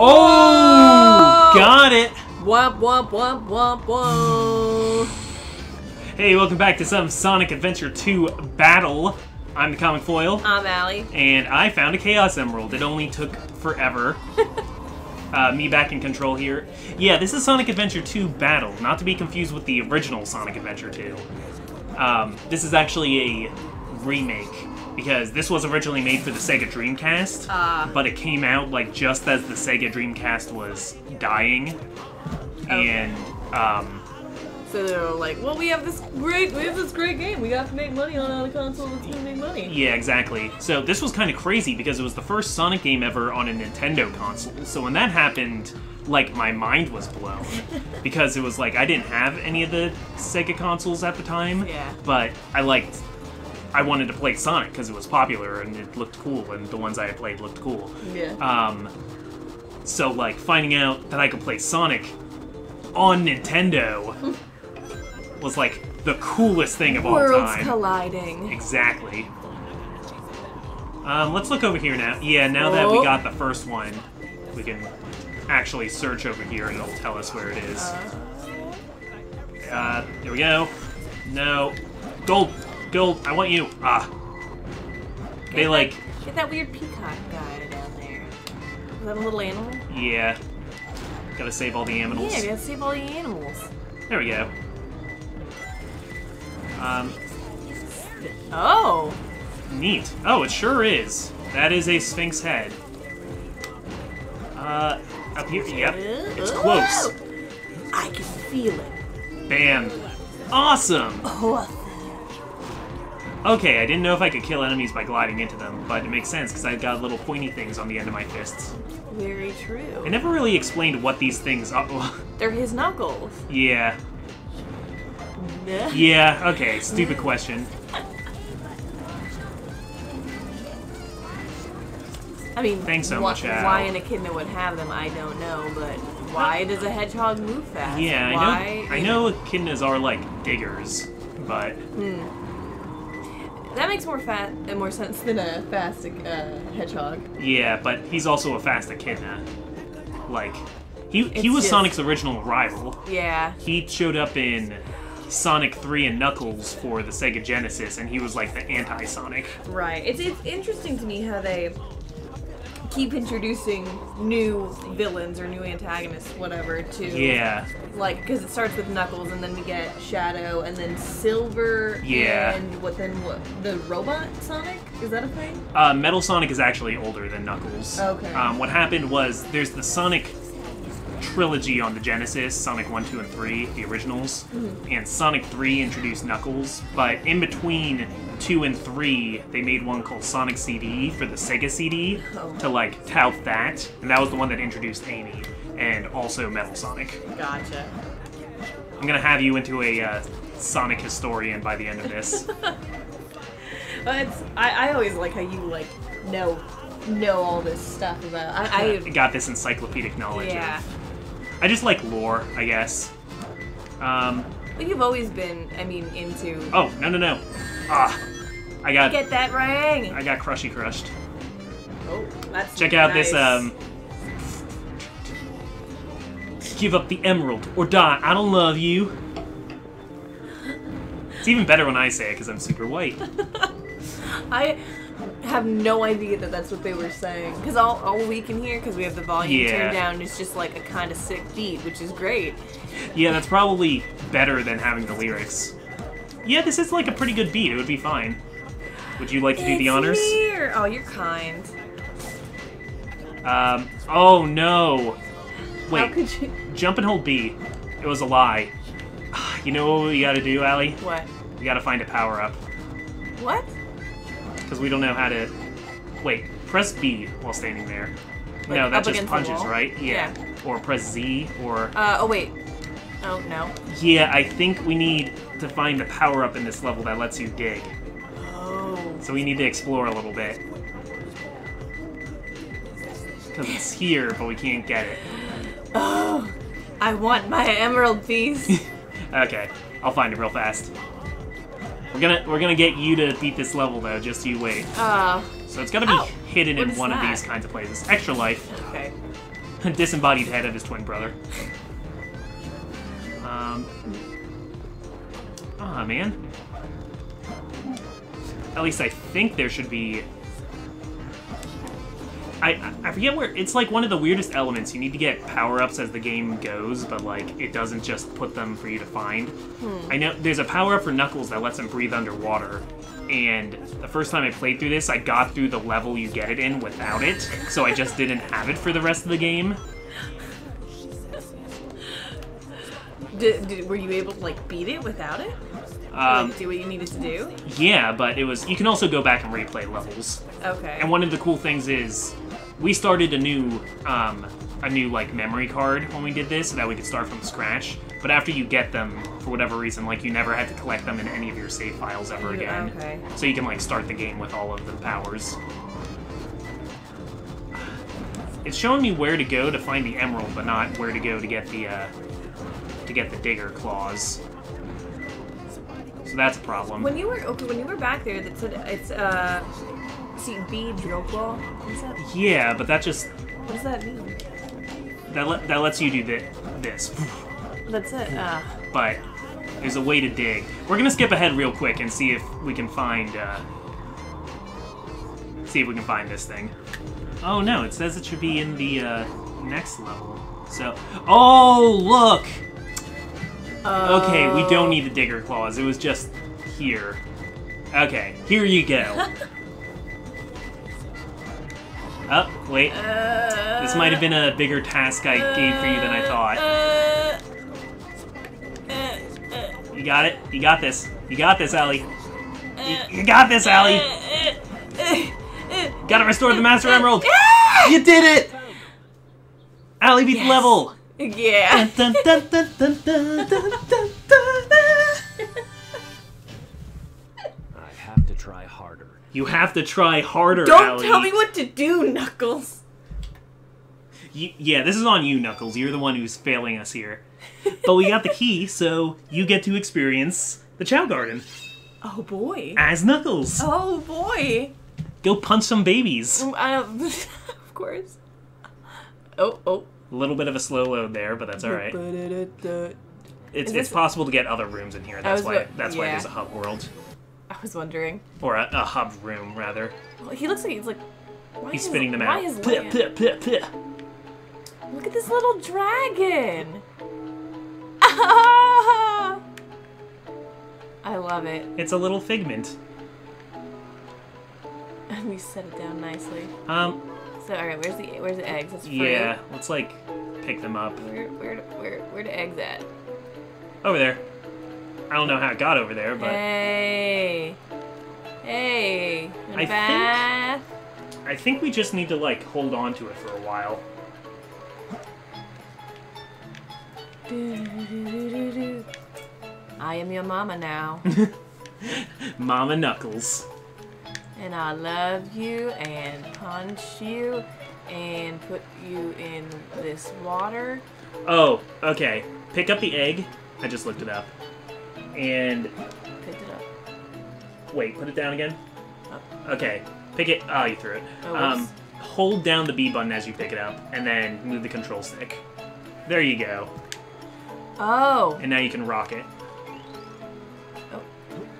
Oh, Whoa! got it. Womp womp womp womp womp. Hey, welcome back to some Sonic Adventure 2 battle. I'm the Comic Foil, I'm Allie. and I found a Chaos Emerald. It only took forever. uh, me back in control here. Yeah, this is Sonic Adventure 2 Battle, not to be confused with the original Sonic Adventure 2. Um, this is actually a remake because this was originally made for the Sega Dreamcast, Ah. but it came out like just as the Sega Dreamcast was dying, and um, So they were like, well, we have this great, we have this great game. We got to make money on a console that's gonna make money. Yeah, exactly. So this was kind of crazy because it was the first Sonic game ever on a Nintendo console. So when that happened, like my mind was blown because it was like I didn't have any of the Sega consoles at the time. Yeah. But I liked. I wanted to play Sonic because it was popular and it looked cool, and the ones I had played looked cool. Yeah. Um, so like finding out that I could play Sonic on Nintendo was like the coolest thing of all time. Worlds colliding. Exactly. Um, let's look over here now. Yeah, now that we Oh. got the first one, we can actually search over here and it'll tell us where it is. Uh, there we go. No. Gold! Gold! I want you! Ah. They like, get that weird peacock guy down there. Is that a little animal? yeah. Gotta save all the animals. Yeah, gotta save all the animals. There we go. Um, Oh. Neat. Oh, it sure is. That is a Sphinx head. Uh, up here. Yep. It's close. I can feel it. Bam. Awesome. Oh, Okay, I didn't know if I could kill enemies by gliding into them, but it makes sense because I've got little pointy things on the end of my fists. very true. They never really explained what these things are. They're his knuckles. yeah. Yeah. Okay, stupid question. I mean, Thanks so much, Al. Why an echidna would have them, I don't know, but why does a hedgehog move fast? Yeah, I why, know. I know echidnas are like diggers, but hmm. That makes more fat and more sense than a fast uh, hedgehog. Yeah, but he's also a fast echidna. Like, he he was just- Sonic's original rival. Yeah. He showed up in Sonic 3 and Knuckles for the Sega Genesis, and he was like the anti-Sonic. Right. It's it's interesting to me how they keep introducing new villains or new antagonists, whatever, to Yeah, like because it starts with Knuckles and then we get Shadow and then Silver Yeah. and what then what the robot Sonic is that a thing? uh, Metal Sonic is actually older than Knuckles. Okay. Um, what happened was there's the Sonic trilogy on the Genesis, Sonic 1, 2, and 3, the originals, Mm-hmm. and Sonic 3 introduced Knuckles, but in between 2 and 3, they made one called Sonic CD for the Sega CD Oh. to like tout that, and that was the one that introduced Amy, and also Metal Sonic. Gotcha. I'm gonna have you into a uh, Sonic historian by the end of this. But it's, I I always like how you like know know all this stuff about I, I got this encyclopedic knowledge. yeah. Of, I just like lore, I guess. Um, Well, you've always been I mean into oh no no no! Ah, I got get that ring. I got crushy crushed. Oh, that's Check out this um. Give up the emerald or die. I don't love you. It's even better when I say it because I'm super white. I have no idea that that's what they were saying because all, all we can hear because we have the volume Yeah. turned down is just like a kind of sick beat, which is great. Yeah, that's probably better than having the lyrics. Yeah, this is like a pretty good beat. It would be fine. Would you like to do the honors? Here. Oh, you're kind. Um. Oh no. Wait. How could you? Jump and hold B. It was a lie. You know what we gotta do, Allie? What? We gotta find a power up. What? Because we don't know how to. Wait, press B while standing there. Like, no, that just punches, right? Yeah. Or press Z, or. Uh. Oh wait. Oh no. Yeah, I think we need to find the power up in this level that lets you dig. Oh. So we need to explore a little bit. Because it's here, but we can't get it. Oh. I want my emerald piece. Okay, I'll find it real fast. We're gonna we're gonna get you to beat this level though. Just you wait. Uh. So it's gotta be Oh, hidden in one of these kinds of places. Extra life. Okay. disembodied head of his twin brother. Um. Ah, man. At least I think there should be. I I forget where it's like one of the weirdest elements. You need to get power ups as the game goes, but like it doesn't just put them for you to find. I know there's a power up for Knuckles that lets him breathe underwater. And the first time I played through this, I got through the level you get it in without it, so I just didn't have it for the rest of the game. Did, did, were you able to like beat it without it? Um, like, do what you needed to do? yeah, but it was. You can also go back and replay levels. Okay. And one of the cool things is we started a new um, a new like memory card when we did this so that we could start from scratch. But after you get them, for whatever reason, like you never had to collect them in any of your save files ever again. okay. So you can like start the game with all of the powers. It's showing me where to go to find the emerald, but not where to go to get the uh, to get the digger claws. So that's a problem. When you were okay, when you were back there, that said it's uh, see B drill claw. What's that? yeah, but that just What does that mean? that let, that lets you do thi- this. That's it. Uh, but there's a way to dig. We're gonna skip ahead real quick and see if we can find uh, see if we can find this thing. Oh no, it says it should be in the uh, next level. So, oh look. Okay, we don't need the digger claws. It was just here. Okay, here you go. Oh, wait. Uh, this might have been a bigger task I gave for you than I thought. You got it. You got this. You got this, Ellie. You, you got this, Ellie. Gotta restore the Master Emerald. You did it! Allie. beat yes. level! Yeah. dun, dun, dun, You have to try harder, Don't Allie. tell me what to do, Knuckles. You- yeah, this is on you, Knuckles. You're the one who's failing us here. But we got the key, so you get to experience the Chao Garden Oh boy. as Knuckles. Oh boy. Go punch some babies. Um, of course. Oh oh. A little bit of a slow load there, but that's all right. It's, Is it's possible to get other rooms in here. That's why that's why yeah. there's a hub world I was wondering. or a, a hub room rather. Well, he looks like he's like. Why He's is- spitting them why out. land? pih, pih, pih. Look at this little dragon. Ah! I love it. It's a little figment. And we set it down nicely. Um, So all right, where's the where's the eggs? It's yeah, let's like pick them up Where where where where the eggs at? over there. I don't know how it got over there, but Hey. Hey. I a think- bath. I think we just need to like hold on to it for a while. I am your mama now. Mama Knuckles. and I love you and punch you and put you in this water. Oh, okay. Pick up the egg. I just looked it up. And Picked it up. wait, put it down again. Okay, pick it. Oh, you threw it. Oh, um, hold down the B button as you pick it up, and then move the control stick. There you go. Oh. And now you can rock it. oh.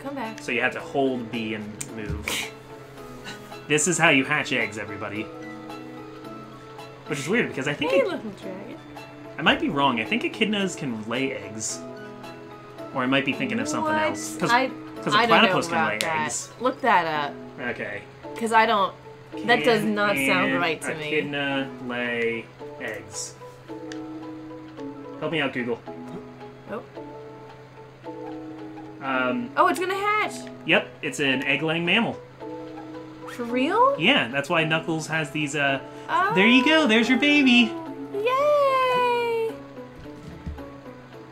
Come back. So you have to hold B and move. this is how you hatch eggs, everybody. Which is weird because I think Hey, it, little dragon. I might be wrong. I think echidnas can lay eggs, or I might be thinking of something What? else. Because a I don't know platypus can lay that. eggs. Look that up. Okay. Because I don't. That does not sound right to me. Echidna lay eggs. Help me out, Google. Oh. Um, Oh, it's gonna hatch. yep, it's an egg-laying mammal. For real? Yeah, that's why Knuckles has these. Uh, Oh. there you go. There's your baby. Yay!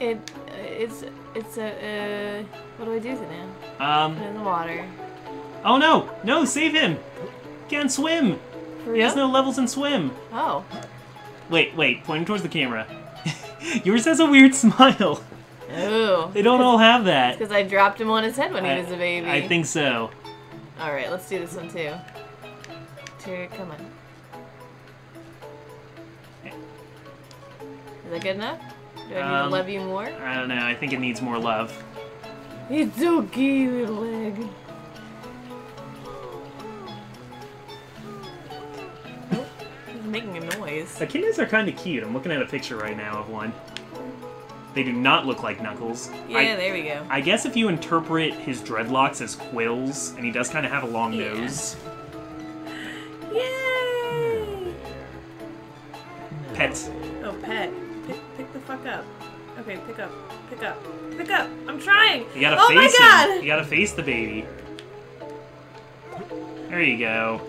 It uh, it's it's a uh, what do I do with it now? Put Um, in the water. oh no, no, save him. Can't swim. For He real? has no levels in swim. Oh. Wait, wait, pointing towards the camera. Yours has a weird smile. Ooh. They don't all have that. Because I dropped him on his head when he was a baby. I think so. All right, let's do this one too. Here, come on. Is that good enough? Do I need Um, to love you more? I don't know. I think it needs more love. It's okay, little leg. Nope. He's making a noise. Echidnas are kind of cute. I'm looking at a picture right now of one. They do not look like Knuckles. Yeah, I, there we go. I guess if you interpret his dreadlocks as quills, and he does kind of have a long Yeah. nose. Yay! Pets. Pick, pick the fuck up. Okay, pick up. Pick up. Pick up. I'm trying. You gotta oh face my him. You gotta face the baby. There you go.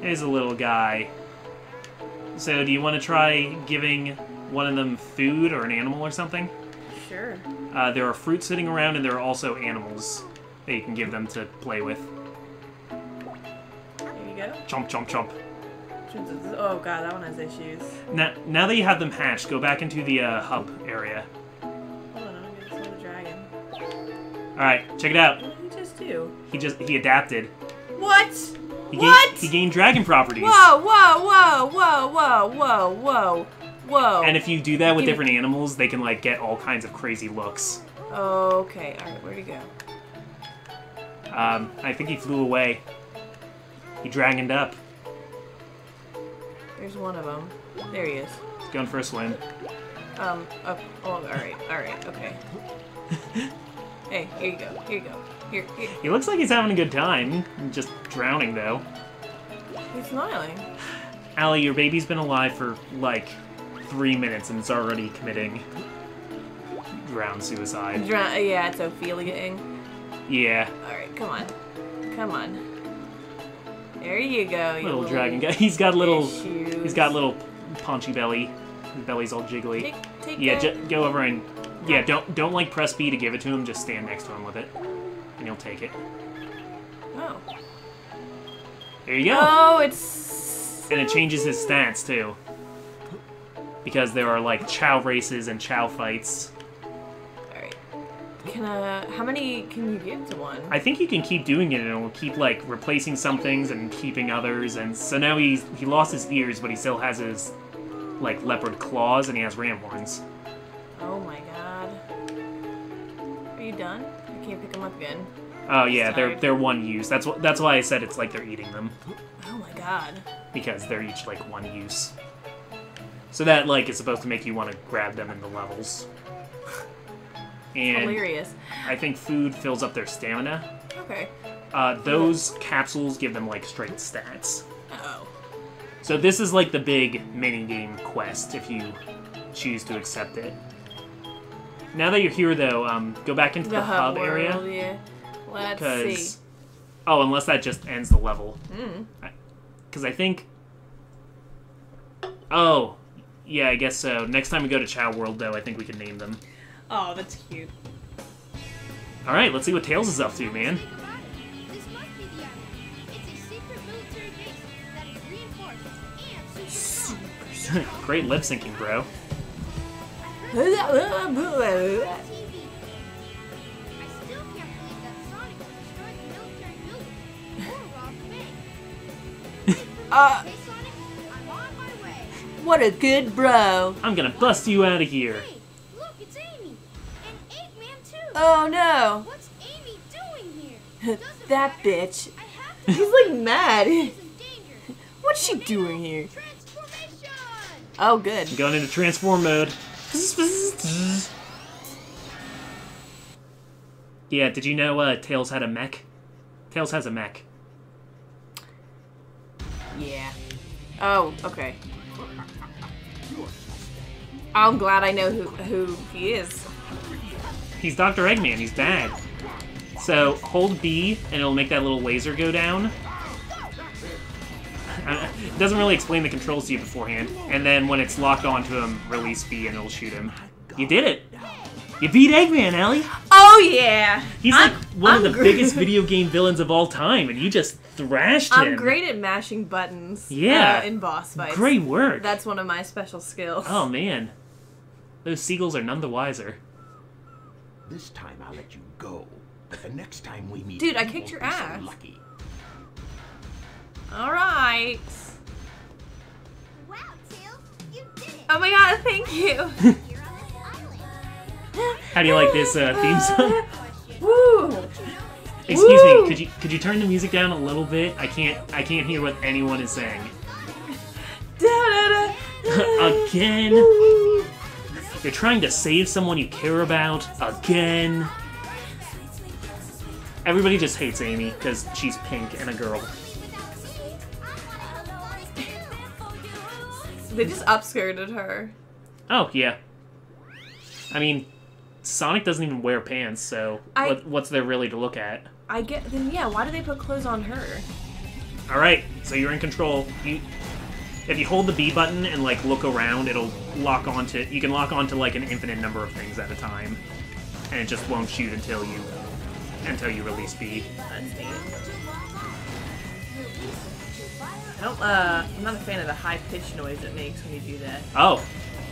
There's a little guy. So, do you want to try giving one of them food or an animal or something? Sure. Uh, there are fruits sitting around, and there are also animals that you can give them to play with. There you go. Chomp, chomp, chomp. Oh god, that one has issues. Now, now that you have them hatched, go back into the uh, hub area. Hold on, I'm gonna the dragon. All right, check it out. What did he just do? He just he adapted. What? He what? Gained, he gained dragon properties. Whoa, whoa, whoa, whoa, whoa, whoa, whoa, whoa. And if you do that with Give me- different animals, they can like get all kinds of crazy looks. Okay, alright, where'd he go? Um, I think he flew away. He dragoned up. There's one of them. There he is. He's going for a swim. Um, oh, oh alright, alright, okay. hey, here you go, here you go. Here, here. He looks like he's having a good time. Just drowning though. He's smiling. Allie, your baby's been alive for like three minutes and it's already committing drown suicide. Dra- yeah, it's Ophelia-ing. Yeah, Alright, come on. Come on. There you go, you little dragon guy. He's got little. issues. He's got little paunchy belly. His belly's all jiggly. Take, take Yeah, go over and yeah, don't don't like press B to give it to him. Just stand next to him with it, and he'll take it. Oh. There you go. Oh, it's. And it changes his stance too, because there are like Chao races and Chao fights. Can uh, how many can you give to one? I think you can keep doing it, and it'll keep like replacing some things and keeping others. And so now he's he lost his ears, but he still has his like leopard claws, and he has ram horns. Oh my god. Are you done? I can't pick them up again. Oh yeah, they're they're one use. That's what that's why I said it's like they're eating them. Oh my god. because they're each like one use. So that like is supposed to make you want to grab them in the levels. And Hilarious. I think food fills up their stamina. Okay. Uh, those capsules give them like straight stats. Oh. So this is like the big mini game quest if you choose to accept it. Now that you're here though, um, go back into the, The hub, hub area world, yeah. Let's see. oh, unless that just ends the level. Mm. Because I think. Oh, yeah, I guess so. Next time we go to Chao World, though, I think we can name them. Oh, that's cute. All right, let's see what Tails is up to, man. This must be the island. It's a secret military base that is reinforced and super strong. Great lip syncing, bro. TV. I still can't believe that Sonic destroyed the military building or robbed the bank. Uh, Hey Sonic, I'm on my way. what a good bro. I'm gonna bust you out of here. Oh no. What's Amy doing here? That matter. bitch. I He's like mad. She's in danger. What's she doing here? Transformation! Oh, good. Going into transform mode. Yeah, did you know uh, Tails had a mech? Tails has a mech. Yeah. Oh, okay. I'm glad I know who who he is. He's Dr. Eggman, he's bad. So hold B and it'll make that little laser go down. Uh, It doesn't really explain the controls to you beforehand. And then when it's locked onto him, release B and it'll shoot him. You did it! You beat Eggman, Ellie! Oh yeah. He's I'm- like one I'm of the biggest video game villains of all time, and you just thrashed him. I'm great at mashing buttons. Yeah. uh, in boss fights. Great work. That's one of my special skills. Oh man. Those seagulls are none the wiser. This time I'll let you go. But the next time we meet, Dude, I kicked your be so ass. lucky. All right. Wow, Tails, you did it! Oh my my god, thank you. How do you like this uh, theme song? Woo! Excuse Woo! me, could you could you turn the music down a little bit? I can't I can't hear what anyone is saying. Da-da-da. Again? You're trying to save someone you care about again. Everybody just hates Amy because she's pink and a girl. They just upskirted her. Oh yeah. I mean, Sonic doesn't even wear pants, so I- what, what's there really to look at? I get then yeah, why do they put clothes on her? All right, so you're in control. You, if you hold the B button and like look around, it'll lock onto. You can lock onto like an infinite number of things at a time, and it just won't shoot until you until you release B. That's neat. I don't uh I'm not a fan of the high pitched noise it makes when you do that. Oh,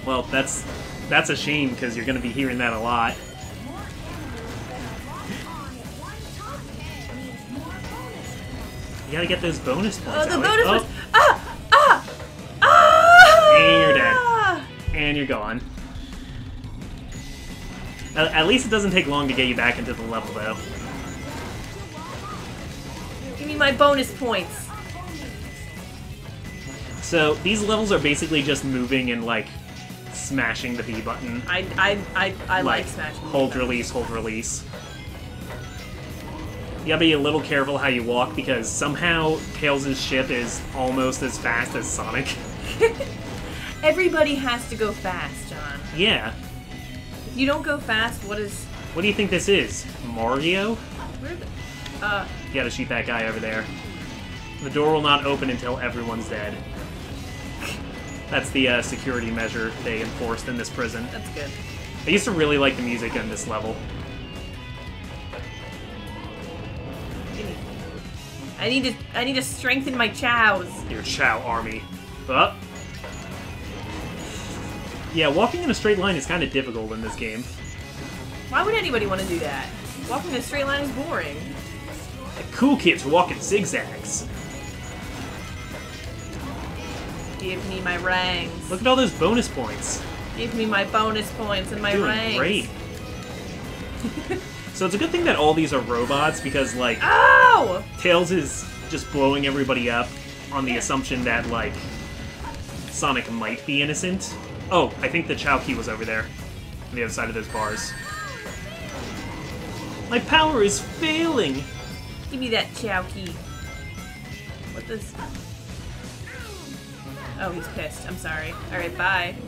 well that's that's a shame because you're gonna be hearing that a lot. You gotta get those bonus points. Oh the bonus Oh, and you're gone. At, least it doesn't take long to get you back into the level, though. Give me my bonus points. So these levels are basically just moving and like smashing the B button. I I I, I like, smashing. hold release, hold release. You gotta be a little careful how you walk because somehow Tails' ship is almost as fast as Sonic. Everybody has to go fast, John. Yeah. If you don't go fast, what is What do you think this is? Mario? where the uh You gotta shoot that guy over there. The door will not open until everyone's dead. That's the uh, security measure they enforced in this prison. that's good. I used to really like the music on this level. I need to I need to strengthen my chows. Your Chao army. Up. Yeah, walking in a straight line is kind of difficult in this game. Why would anybody want to do that? Walking in a straight line is boring. Cool kids are walking zigzags. Give me my rangs. Look at all those bonus points. Give me my bonus points and my Doing rangs. great. so it's a good thing that all these are robots because, like, Ow! Tails is just blowing everybody up on the assumption that, like, Sonic might be innocent. Oh, I think the Chao key was over there. On the other side of those bars. My power is failing! Give me that chao key. What does? Oh, he's pissed. I'm sorry. All right, bye.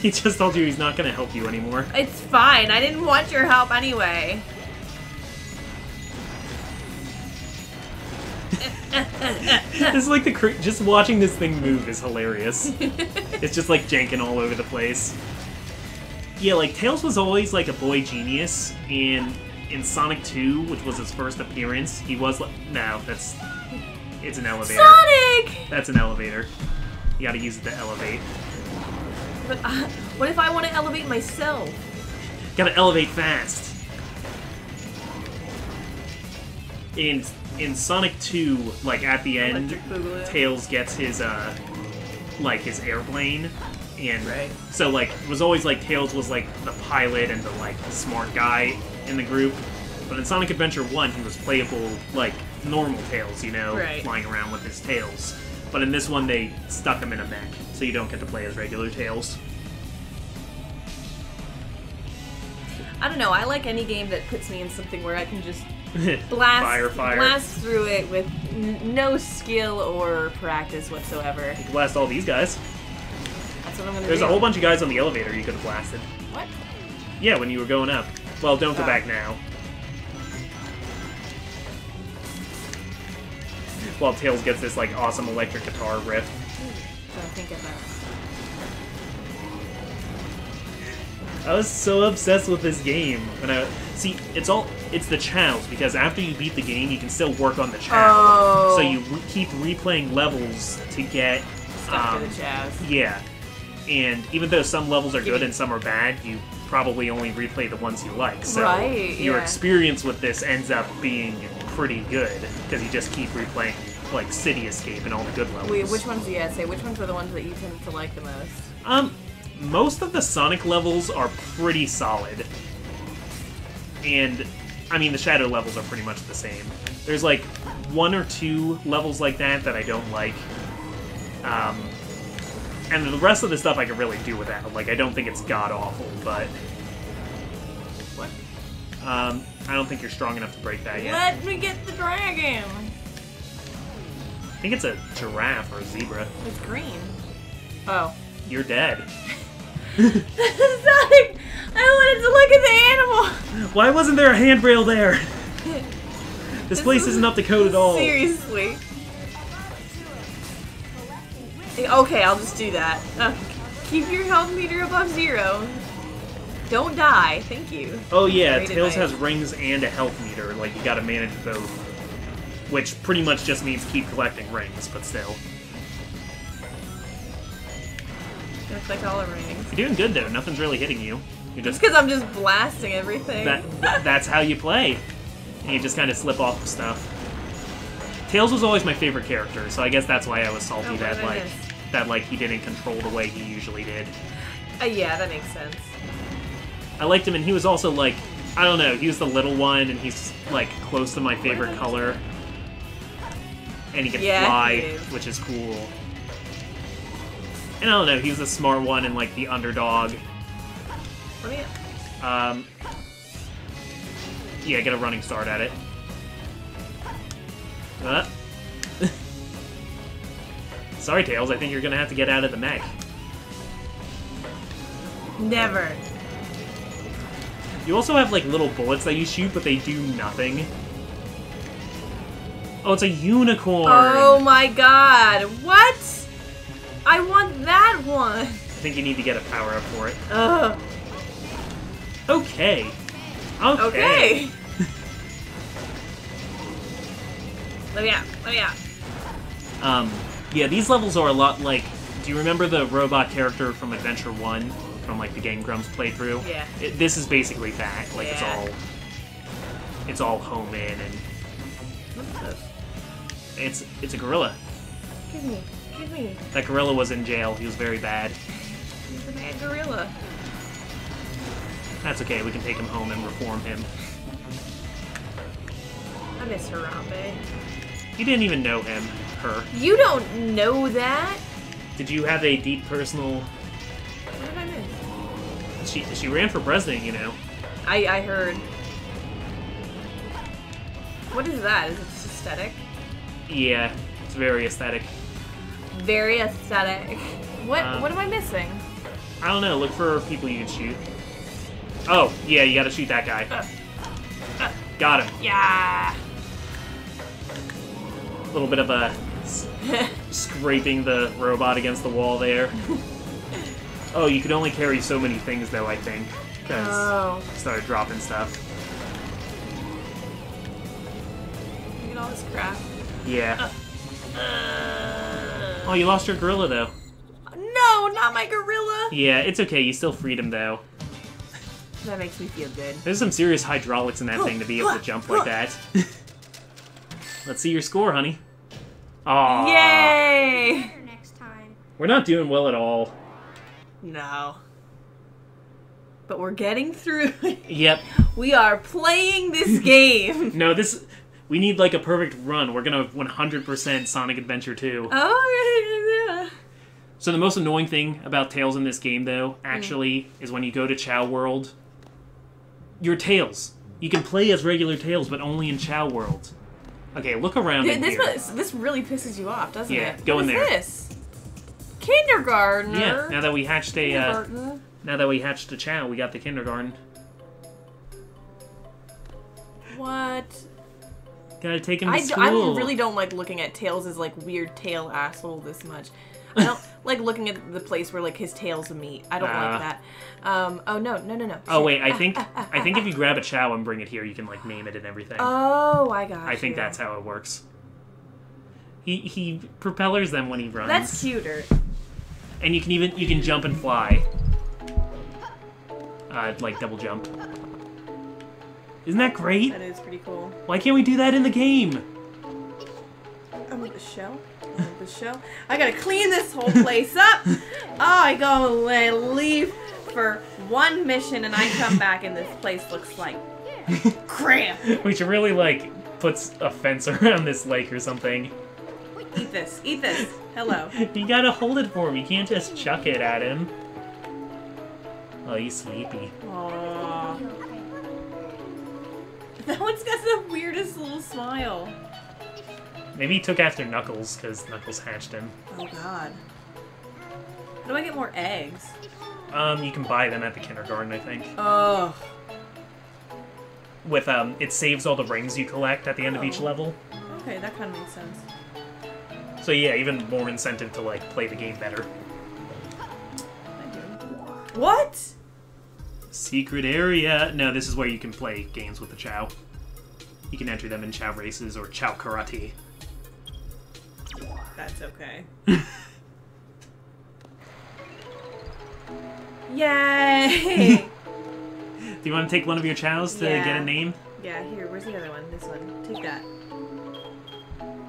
He just told you he's not gonna help you anymore. It's fine. I didn't want your help anyway. It's like the cr- just watching this thing move is hilarious. it's just like janking all over the place. Yeah, like Tails was always like a boy genius, and in Sonic 2, which was his first appearance, he was like no, that's it's an elevator. Sonic! That's an elevator. You gotta use it to elevate. But uh, what if I want to elevate myself? Gotta elevate fast. In in Sonic 2, like at the end, Tails gets his uh like his airplane and Right. so like it was always like Tails was like the pilot and the like smart guy in the group. But in Sonic Adventure 1 he was playable like normal Tails, you know, Right. flying around with his tails. But in this one they stuck him in a mech, so you don't get to play as regular Tails. I don't know. I like any game that puts me in something where I can just blast fire, fire. blast through it with n- no skill or practice whatsoever. You can blast all these guys. That's what I'm gonna There's do. a whole bunch of guys on the elevator you could have blasted. What? Yeah, when you were going up. Well, don't go Ah. back now. While Tails gets this like awesome electric guitar riff. Don't think about. I was so obsessed with this game. When I see, it's all it's the chows because after you beat the game, you can still work on the chao. Oh. So you re- keep replaying levels to get Stuff um, to the Chaz. Yeah, and even though some levels are good and some are bad, you probably only replay the ones you like. So Right, your yeah. experience with this ends up being pretty good because you just keep replaying like City Escape and all the good levels. Wait, which ones? Yeah, say which ones are the ones that you tend to like the most? Um, most of the Sonic levels are pretty solid. And, I mean, the Shadow levels are pretty much the same. There's like one or two levels like that that I don't like. Um, and the rest of the stuff I can really do without. Like, I don't think it's god awful, but. What? Um, I don't think you're strong enough to break that yet. Let me get the dragon. I think it's a giraffe or a zebra. It's green. Oh. You're dead. Sonic! I wanted to look at the animal. Why wasn't there a handrail there? This place is- isn't up to code at all. Seriously. Okay, I'll just do that. Uh, keep your health meter above zero. Don't die. Thank you. Oh yeah, Tails has rings and a health meter. Like you got to manage both, which pretty much just means keep collecting rings. But still, Gonna collect all the rings. you're doing good though. Nothing's really hitting you. You're Just because I'm just blasting everything. that. that's how you play. And you just kind of slip off of stuff. Tails was always my favorite character, so I guess that's why I was salty Oh, that like that like he didn't control the way he usually did. Uh, yeah, that makes sense. I liked him, and he was also like, I don't know, he was the little one, and he's like close to my favorite color, and he can Yeah, fly, he is. which is cool. And I don't know, he's the smart one and like the underdog. Me. Um, yeah, get a running start at it. Uh. Sorry, Tails. I think you're gonna have to get out of the mech. Never. You also have like little bullets that you shoot, but they do nothing. Oh, it's a unicorn. Oh my god. What? I want that one. I think you need to get a power up for it. Ugh. Okay. Okay. Okay. Let me out. Let me out. Um, yeah, these levels are a lot like. Do you remember the robot character from Adventure One, from like the Game Grumps playthrough? Yeah. It, this is basically that. Like it's all. It's all home in, and What's this? it's it's a gorilla. Give me. Give me. That gorilla was in jail. He was very bad. He's a bad gorilla. That's okay. We can take him home and reform him. I miss Harambe. You didn't even know him, her. You don't know that. Did you have a deep personal? What did I miss? She she ran for president, you know. I I heard. What is that? Is it just aesthetic? Yeah, it's very aesthetic. Very aesthetic. What Um, what am I missing? I don't know. Look for people you can shoot. Oh, yeah, you gotta shoot that guy. Uh, Got him. Yeah. A little bit of a s- scraping the robot against the wall there. Oh, you could only carry so many things, though, I think. Because Oh. started dropping stuff. Look at all this crap. Yeah. Uh, Oh, you lost your gorilla, though. no, not my gorilla. Yeah, it's okay. You still freed him, though. That makes me feel good. There's some serious hydraulics in that thing to be able to jump like that. Let's see your score, honey. Aww. Yay! Next time. We're not doing well at all. No. But we're getting through it. Yep. We are playing this game. No, this. We need like a perfect run. We're gonna 100% Sonic Adventure 2. oh, yeah. So the most annoying thing about Tails in this game, though, actually, is when you go to Chao World. Your Tails. You can play as regular Tails, but only in Chao World. Okay, look around in This, here. this, really pisses you off, doesn't Yeah, it? go What in is there. this? Kindergarten. Yeah, now that we hatched a uh, now that we hatched a Chao, we got the kindergarten. What? Gotta take him to I, school. I really don't like looking at Tails as like weird tail asshole this much. I don't like looking at the place where like his tails meet. I don't Ah. like that. Um. Oh no no no no. Oh wait, I Ah, think ah, ah, I think ah, if you grab a Chao and bring it here, you can like name it and everything. Oh, I got. I think that's how it works. He he propellers them when he runs. That's cuter. And you can even you can jump and fly. Uh, like double jump. Isn't that great? That is pretty cool. Why can't we do that in the game? I want the shell. I want the shell. I gotta clean this whole place up. Oh, I go and leave for one mission and I come back and this place looks like crap. We should really like put a fence around this lake or something. Eat this. Eat this. Hello. You gotta hold it for him. You can't just chuck it at him. Oh, he's sleepy. Aww. That one's got the weirdest little smile. Maybe he took after Knuckles because Knuckles hatched him. Oh god. How do I get more eggs? Um, you can buy them at the kindergarten, I think. Oh. With um, it saves all the rings you collect at the end of each Oh. level. Okay, that kind of makes sense. So yeah, even more incentive to like play the game better. I do. What? Secret area. No, this is where you can play games with the Chao. You can enter them in Chao races or Chao karate. That's okay. Yay! Do you want to take one of your Chows to Yeah. get a name? yeah, here, where's the other one? This one. Take that.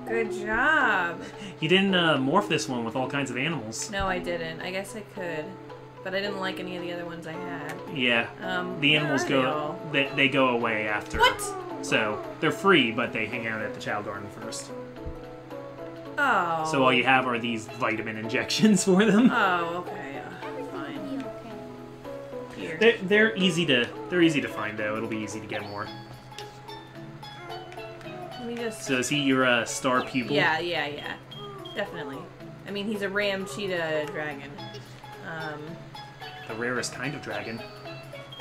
Good job. You didn't uh, morph this one with all kinds of animals. No, I didn't. I guess I could. But I didn't like any of the other ones I had. Yeah. Um, The animals go. They, they go away after. What? So they're free, but they hang out at the Chao Garden first. Oh. So all you have are these vitamin injections for them. Oh, okay. Uh, Everything fine. will be okay. Here. They're, they're easy to they're easy to find though. It'll be easy to get more. Let me just. So is he your uh, star pupil? Yeah, yeah, yeah. Definitely. I mean, he's a ram cheetah dragon. Um, The rarest kind of dragon,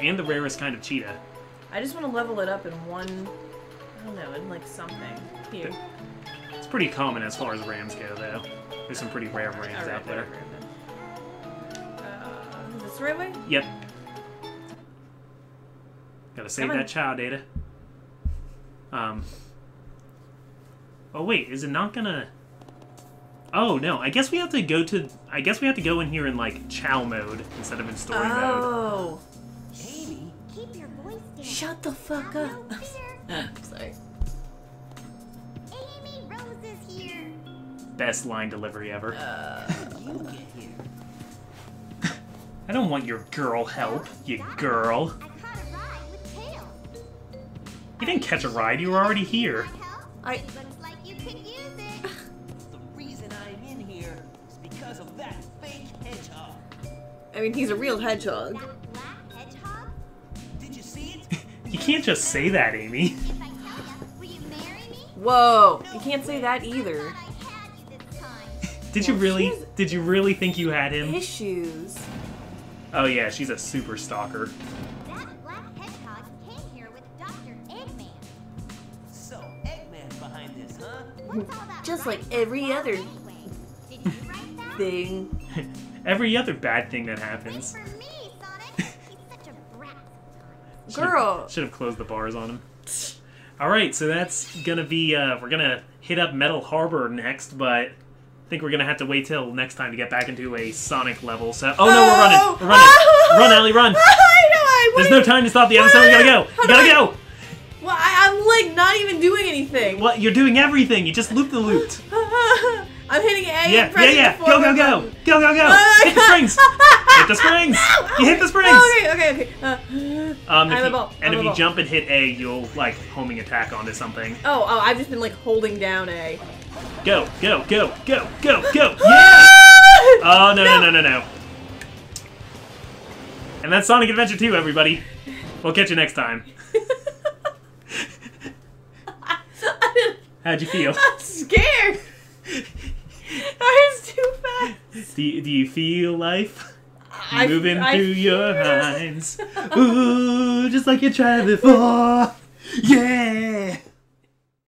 and the rarest kind of cheetah. I just want to level it up in one. I don't know, in like something. Here. It's pretty common as far as rams go though. There's some pretty rare rams Alright, out there. Uh, is this the right way? Yep. Gotta save that child data. Um. Oh wait, is it not gonna? Oh no, I guess we have to go to. I guess we have to go in here in like Chao mode instead of in story mode. Oh. Amy, Keep your voice down. Shut the fuck I'm up. no bitter. Sorry. Amy Rose is here. Best line delivery ever. Uh, you get here. I don't want your girl help, you girl. I caught a ride with Tails. You didn't catch a ride. You were already here. I- I mean, he's a real hedgehog. that black hedgehog. Did you see it? You can't just say that, Amy. If I tell you, will you marry me? Whoa. You can't say that either. Thought I had you this time. Did you really? Did you really think you had him? Issues. Oh yeah, she's a super stalker. That black hedgehog came here with Dr. Eggman. Behind this, huh? What's all that Just like every other anyway? Did you write that? Thing. Every other bad thing that happens. for me, Sonic. He's such a brat sometimes. Girl. Should have closed the bars on him. All right, so that's gonna be. Uh, we're gonna hit up Metal Harbor next, but I think we're gonna have to wait till next time to get back into a Sonic level. So, oh no, we're running, we're running, run, Allie, run! I know. I There's no time to stop the episode. We gotta go. How You gotta I- go. Well, I, I'm like not even doing anything. What? You're doing everything. You just loop the looped. I'm hitting A Yeah, and yeah, yeah. Go, go, go, button. go, go, go. Uh, Hit the springs. Hit the springs. You hit the springs. Oh, okay, okay, okay. Uh, Um, if you, ball, and I'm if you ball. jump and hit A, you'll like homing attack onto something. oh, oh, I've just been like holding down A. Go, go, go, go, go, go. Yeah. Oh no, no, no, no, no. And that's Sonic Adventure 2, everybody. We'll catch you next time. How'd you feel? I'm scared. I was too fast. Do you, do you feel life I- moving I through your hinds? Ooh, just like you tried before. Yeah.